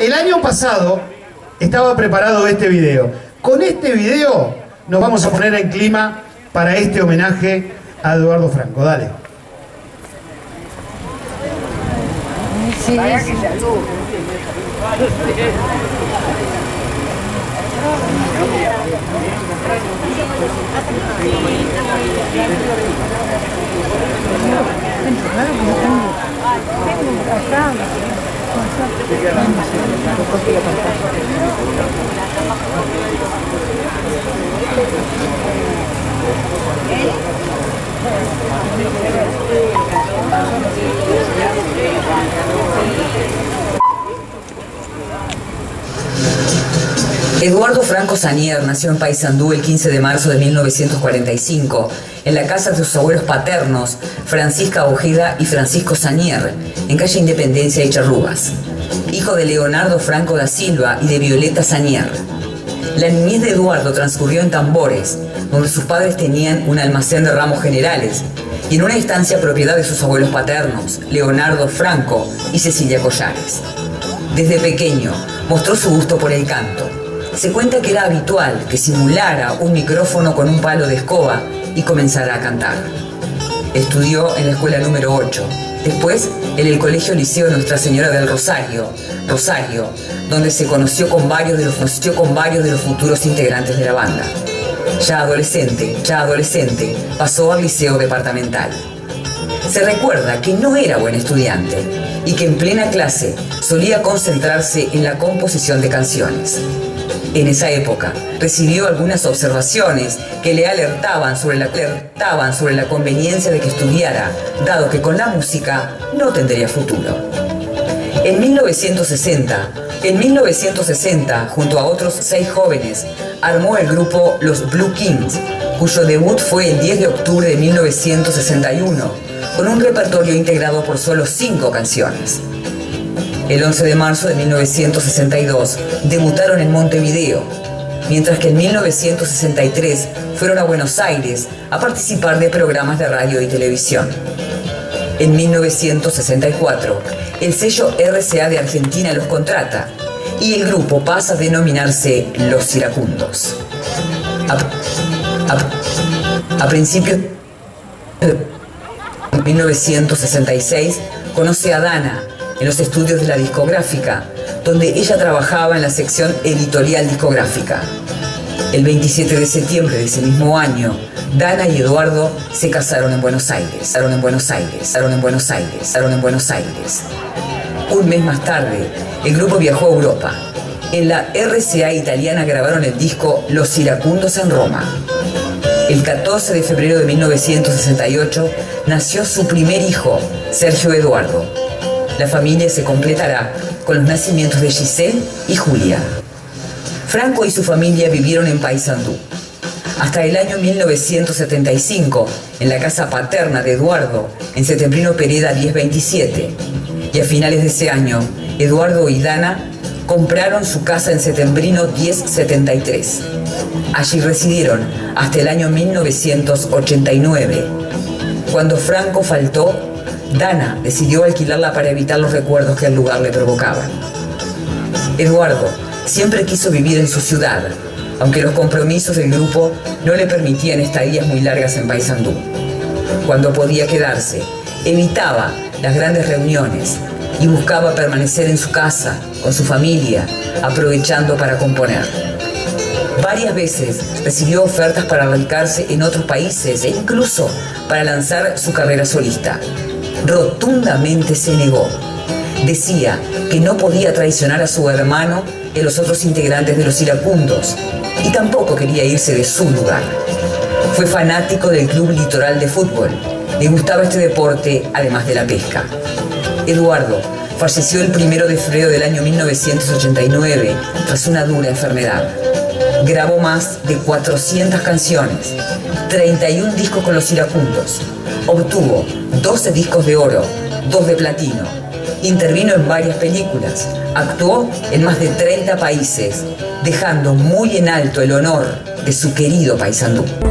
El año pasado estaba preparado este video. Con este video nos vamos a poner en clima para este homenaje a Eduardo Franco. Dale. Sí, Eduardo Franco Sanier nació en Paysandú el 15 de marzo de 1945, en la casa de sus abuelos paternos, Francisca Ojeda y Francisco Sanier, en calle Independencia y Charrugas. Hijo de Leonardo Franco da Silva y de Violeta Sanier. La niñez de Eduardo transcurrió en Tambores, donde sus padres tenían un almacén de ramos generales, y en una estancia propiedad de sus abuelos paternos, Leonardo Franco y Cecilia Collares. Desde pequeño mostró su gusto por el canto se cuenta que era habitual que simulara un micrófono con un palo de escoba y comenzara a cantar. Estudió en la escuela número 8, después en el Colegio Liceo Nuestra Señora del Rosario, Rosario, donde se conoció con varios de los, conoció con varios de los futuros integrantes de la banda. Ya adolescente, ya adolescente, pasó al liceo departamental. Se recuerda que no era buen estudiante y que en plena clase solía concentrarse en la composición de canciones. En esa época recibió algunas observaciones que le alertaban sobre, la, alertaban sobre la conveniencia de que estudiara, dado que con la música no tendría futuro. En 1960, en 1960, junto a otros seis jóvenes, armó el grupo Los Blue Kings, cuyo debut fue el 10 de octubre de 1961, con un repertorio integrado por solo cinco canciones. El 11 de marzo de 1962 debutaron en Montevideo, mientras que en 1963 fueron a Buenos Aires a participar de programas de radio y televisión. En 1964, el sello RCA de Argentina los contrata y el grupo pasa a denominarse Los Iracundos. A, a principios de 1966 conoce a Dana, en los estudios de la discográfica, donde ella trabajaba en la sección editorial discográfica. El 27 de septiembre de ese mismo año, Dana y Eduardo se casaron en Buenos Aires, casaron en Buenos Aires, casaron en Buenos Aires, casaron en Buenos Aires. Un mes más tarde, el grupo viajó a Europa. En la RCA italiana grabaron el disco Los Iracundos en Roma. El 14 de febrero de 1968 nació su primer hijo, Sergio Eduardo, la familia se completará con los nacimientos de Giselle y Julia. Franco y su familia vivieron en Paysandú. Hasta el año 1975, en la casa paterna de Eduardo, en Setembrino Pereda 1027. Y a finales de ese año, Eduardo y Dana compraron su casa en Setembrino 1073. Allí residieron hasta el año 1989. Cuando Franco faltó, Dana decidió alquilarla para evitar los recuerdos que el lugar le provocaba. Eduardo siempre quiso vivir en su ciudad, aunque los compromisos del grupo no le permitían estadías muy largas en Paysandú. Cuando podía quedarse, evitaba las grandes reuniones y buscaba permanecer en su casa, con su familia, aprovechando para componer. Varias veces recibió ofertas para radicarse en otros países e incluso para lanzar su carrera solista rotundamente se negó. Decía que no podía traicionar a su hermano y los otros integrantes de los iracundos, y tampoco quería irse de su lugar. Fue fanático del Club Litoral de Fútbol. Le gustaba este deporte, además de la pesca. Eduardo falleció el primero de febrero del año 1989 tras una dura enfermedad. Grabó más de 400 canciones, 31 discos con los iracundos, Obtuvo 12 discos de oro, 2 de platino. Intervino en varias películas. Actuó en más de 30 países, dejando muy en alto el honor de su querido Paysandú.